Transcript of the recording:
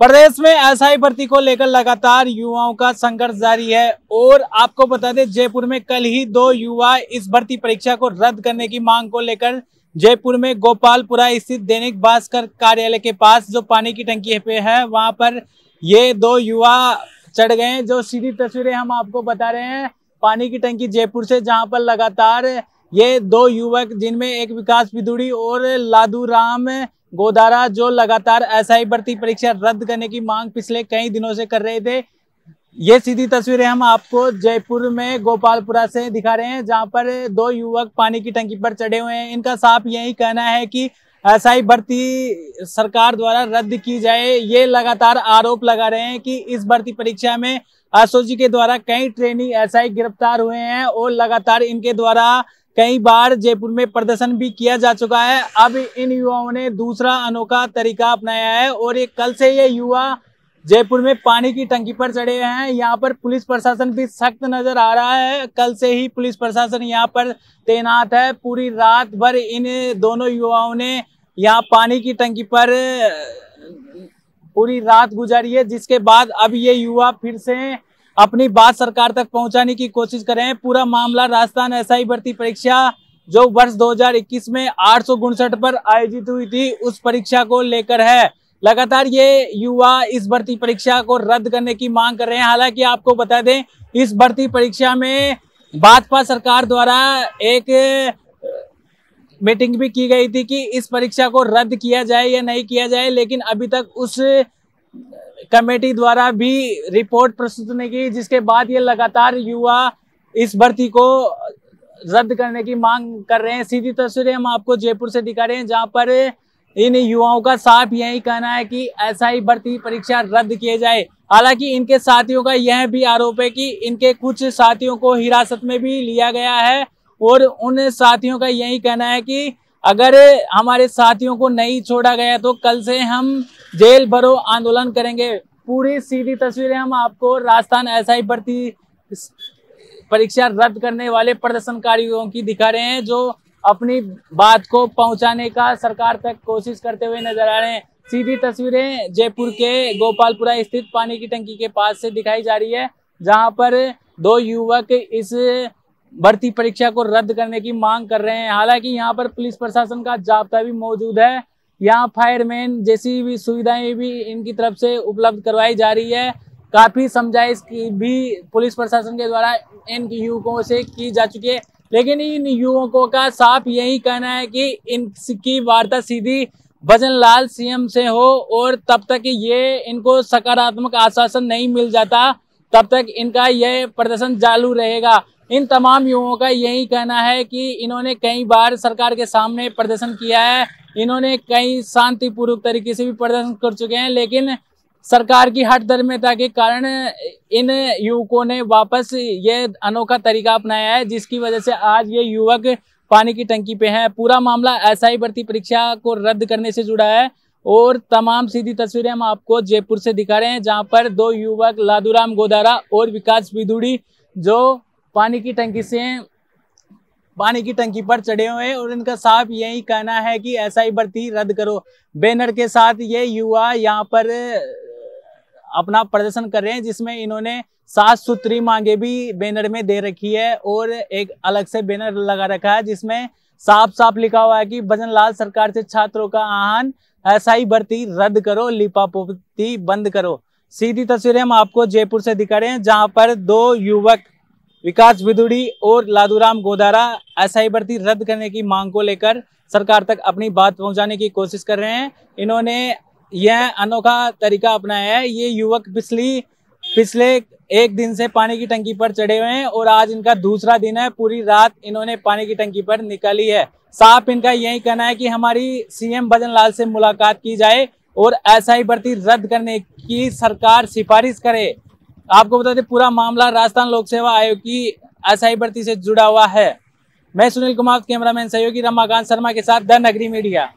प्रदेश में एसआई भर्ती को लेकर लगातार युवाओं का संघर्ष जारी है और आपको बता दें, जयपुर में कल ही दो युवा इस भर्ती परीक्षा को रद्द करने की मांग को लेकर जयपुर में गोपालपुरा स्थित दैनिक भास्कर कार्यालय के पास जो पानी की टंकी पे है, वहाँ पर ये दो युवा चढ़ गए जो सीधी तस्वीरें हम आपको बता रहे हैं, पानी की टंकी जयपुर से, जहाँ पर लगातार ये दो युवक, जिनमें एक विकास विदुड़ी और लादू राम गोदारा, जो लगातार एसआई भर्ती परीक्षा रद्द करने की मांग पिछले कई दिनों से कर रहे थे, ये सीधी तस्वीरें हम आपको जयपुर में गोपालपुरा से दिखा रहे हैं, जहाँ पर दो युवक पानी की टंकी पर चढ़े हुए हैं। इनका साफ़ यही कहना है कि एसआई भर्ती सरकार द्वारा रद्द की जाए, ये लगातार आरोप लगा रहे हैं कि इस भर्ती परीक्षा में एसओजी के द्वारा कई ट्रेनिंग एसआई गिरफ़्तार हुए हैं और लगातार इनके द्वारा कई बार जयपुर में प्रदर्शन भी किया जा चुका है। अब इन युवाओं ने दूसरा अनोखा तरीका अपनाया है और ये कल से ये युवा जयपुर में पानी की टंकी पर चढ़े हैं। यहाँ पर पुलिस प्रशासन भी सख्त नज़र आ रहा है। कल से ही पुलिस प्रशासन यहाँ पर तैनात है। पूरी रात भर इन दोनों युवाओं ने यहाँ पानी की टंकी पर, पूरी रात गुजारी है, जिसके बाद अब ये युवा फिर से अपनी बात सरकार तक पहुँचाने की कोशिश कर। पूरा मामला राजस्थान एसआई भर्ती परीक्षा, जो वर्ष 2021 में आठ पर आयोजित हुई थी, उस परीक्षा को लेकर है। लगातार ये युवा इस भर्ती परीक्षा को रद्द करने की मांग कर रहे हैं। हालाँकि आपको बता दें, इस भर्ती परीक्षा में भाजपा सरकार द्वारा एक मीटिंग भी की गई थी कि इस परीक्षा को रद्द किया जाए या नहीं किया जाए, लेकिन अभी तक उस कमेटी द्वारा भी रिपोर्ट प्रस्तुत नहीं की, जिसके बाद ये लगातार युवा इस भर्ती को रद्द करने की मांग कर रहे हैं। सीधी तस्वीरें हम आपको जयपुर से दिखा रहे हैं, जहाँ पर इन युवाओं का साफ़ यही कहना है कि ऐसा ही भर्ती परीक्षा रद्द किए जाए। हालाँकि इनके साथियों का यह भी आरोप है कि इनके कुछ साथियों को हिरासत में भी लिया गया है, और उन साथियों का यही कहना है कि अगर हमारे साथियों को नहीं छोड़ा गया तो कल से हम जेल भरो आंदोलन करेंगे। पूरी सीधी तस्वीरें हम आपको राजस्थान एसआई भर्ती परीक्षा रद्द करने वाले प्रदर्शनकारियों की दिखा रहे हैं, जो अपनी बात को पहुँचाने का सरकार तक कोशिश करते हुए नज़र आ रहे हैं। सीधी तस्वीरें जयपुर के गोपालपुरा स्थित पानी की टंकी के पास से दिखाई जा रही है, जहाँ पर दो युवक इस भर्ती परीक्षा को रद्द करने की मांग कर रहे हैं। हालाँकि यहाँ पर पुलिस प्रशासन का जाब्ता भी मौजूद है। यहाँ फायरमैन जैसी भी सुविधाएँ भी इनकी तरफ़ से उपलब्ध करवाई जा रही है। काफ़ी समझाइश की भी पुलिस प्रशासन के द्वारा इन युवकों से की जा चुकी है। लेकिन इन युवकों का साफ़ यही कहना है कि इनकी वार्ता सीधी भजन लाल सीएम से हो और तब तक ये इनको सकारात्मक आश्वासन नहीं मिल जाता, तब तक इनका यह प्रदर्शन चालू रहेगा। इन तमाम युवाओं का यही कहना है कि इन्होंने कई बार सरकार के सामने प्रदर्शन किया है। इन्होंने कई शांतिपूर्वक तरीके से भी प्रदर्शन कर चुके हैं, लेकिन सरकार की हट धर्मिता के कारण इन युवकों ने वापस ये अनोखा तरीका अपनाया है, जिसकी वजह से आज ये युवक पानी की टंकी पे हैं। पूरा मामला एसआई भर्ती परीक्षा को रद्द करने से जुड़ा है और तमाम सीधी तस्वीरें हम आपको जयपुर से दिखा रहे हैं, जहाँ पर दो युवक लादूराम गोदारा और विकास विदुड़ी जो पानी की टंकी से, पानी की टंकी पर चढ़े हुए हैं और इनका साफ़ यही कहना है कि ऐसा ही भर्ती रद्द करो। बैनर के साथ ये युवा यहाँ पर अपना प्रदर्शन कर रहे हैं, जिसमें इन्होंने सात सूत्री मांगे भी बैनर में दे रखी है और एक अलग से बैनर लगा रखा है, जिसमें साफ़ साफ़ लिखा हुआ है कि भजन लाल सरकार से छात्रों का आह्वान, ऐसा ही भर्ती रद्द करो लिपापोती बंद करो। सीधी तस्वीरें हम आपको जयपुर से दिखा रहे हैं, जहाँ पर दो युवक विकास विदुड़ी और लादूराम गोदारा ही भर्ती रद्द करने की मांग को लेकर सरकार तक अपनी बात पहुँचाने की कोशिश कर रहे हैं। इन्होंने यह अनोखा तरीका अपनाया है। ये युवक पिछली पिछले एक दिन से पानी की टंकी पर चढ़े हुए हैं और आज इनका दूसरा दिन है। पूरी रात इन्होंने पानी की टंकी पर निकाली है। साफ़ इनका यही कहना है कि हमारी सीएम भजन लाल से मुलाकात की जाए और ऐसा ही भर्ती रद्द करने की सरकार सिफारिश करे। आपको बता दें, पूरा मामला राजस्थान लोक सेवा आयोग की असाई भर्ती से जुड़ा हुआ है। मैं सुनील कुमार, कैमरामैन सहयोगी, रमाकांत शर्मा के साथ द नगरी मीडिया।